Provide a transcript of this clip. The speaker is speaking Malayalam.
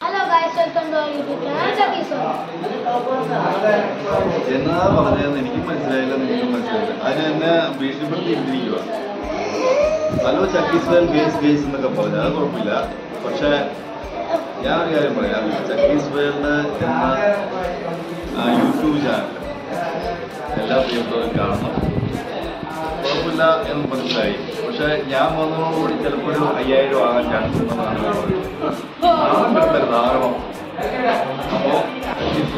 Hello guys welcome to YouTube channel എനിക്കും മനസ്സിലായില്ല നിങ്ങൾക്കും മനസ്സിലായില്ല. അതിന് എന്നെ ഭീഷണിപ്പെടുത്തിയിരിക്കുക ഹലോ ചക്കീസ് ഗേസ് ബേസ് എന്നൊക്കെ പറഞ്ഞു. അത് കുഴപ്പമില്ല. പക്ഷേ ഞാൻ ഒരു കാര്യം പറയാം. ചക്കീസ് വേൾഡ് യൂട്യൂബ് ചാനൽ എല്ലാ പ്രിയപ്പെട്ടവരും കാണണം. കുഴപ്പമില്ല എന്ന് മനസ്സിലായി. പക്ഷെ ഞാൻ വന്നതോടുകൂടി ചിലപ്പോൾ ഒരു അയ്യായിരം ആകാൻ ചാൻസ് ഉണ്ടെന്നാണ് നാളെ ചക്കീസ്